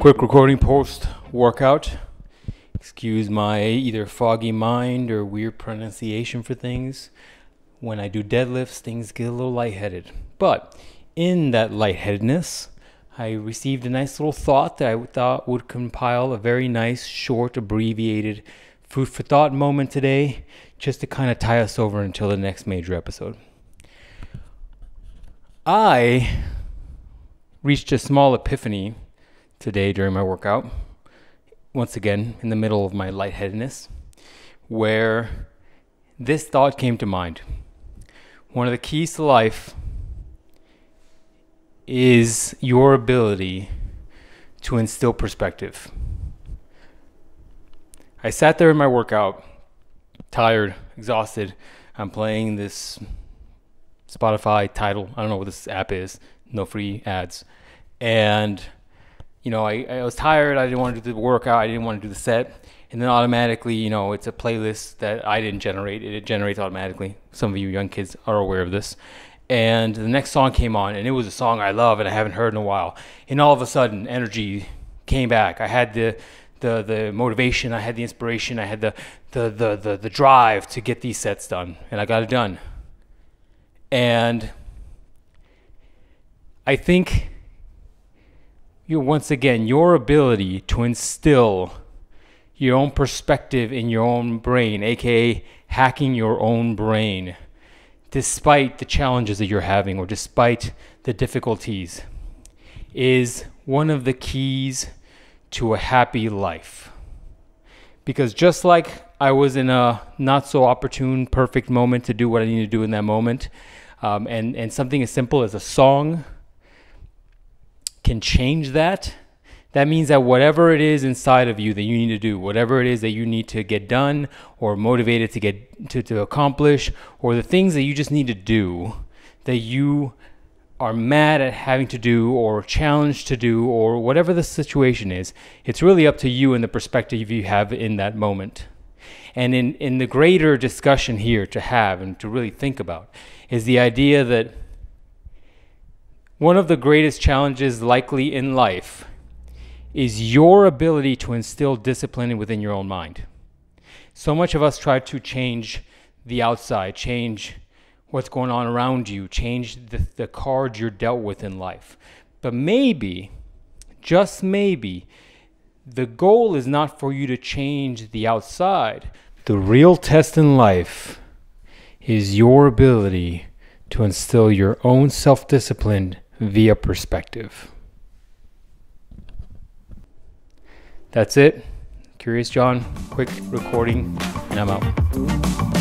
Quick recording post workout. Excuse my either foggy mind or weird pronunciation for things. When I do deadlifts, things get a little lightheaded. But in that lightheadedness, I received a nice little thought that I thought would compile a very nice, short, abbreviated food for thought moment today, just to kind of tie us over until the next major episode. I reached a small epiphany today during my workout, once again in the middle of my lightheadedness, where this thought came to mind. One of the keys to life is your ability to instill perspective. I sat there in my workout, tired, exhausted. I'm playing this Spotify title. I don't know what this app is. No free ads. And you know, I, I was tired. I didn't want to do the workout. I didn't want to do the set. And then automatically, you know, it's a playlist that I didn't generate. It, generates automatically. Some of you young kids are aware of this. And the next song came on, and it was a song I love and I haven't heard in a while. And all of a sudden, energy came back. I had the the the motivation, I had the inspiration, I had the the the the, the drive to get these sets done, and I got it done. And I think once again your ability to instill your own perspective in your own brain, aka hacking your own brain, despite the challenges that you're having or despite the difficulties, is one of the keys to a happy life. Because just like I was in a not so opportune, perfect moment to do what I need to do in that moment, um, and, and something as simple as a song can change that, that means that whatever it is inside of you that you need to do, whatever it is that you need to get done or motivated to get to, to accomplish, or the things that you just need to do that you are mad at having to do or challenged to do or whatever the situation is, it's really up to you and the perspective you have in that moment. And in, in the greater discussion here to have and to really think about is the idea that one of the greatest challenges likely in life is your ability to instill discipline within your own mind. So much of us try to change the outside, change what's going on around you, change the, the cards you're dealt with in life. But maybe, just maybe, the goal is not for you to change the outside. The real test in life is your ability to instill your own self discipline via perspective. That's it. Curious John, quick recording, and I'm out.